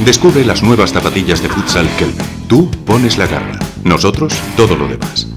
Descubre las nuevas zapatillas de futsal Kelme. Tú pones la garra, nosotros todo lo demás.